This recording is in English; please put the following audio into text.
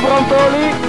Brantoli